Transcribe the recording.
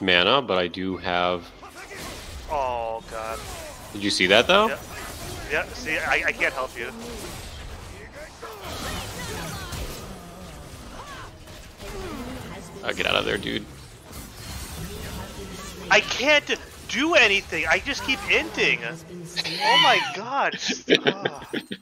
mana, but I do have. Oh god. Did you see that though? Yeah. Yeah. See, I, I can't help you. Uh, get out of there, dude. I can't do anything. I just keep inting. Oh my god.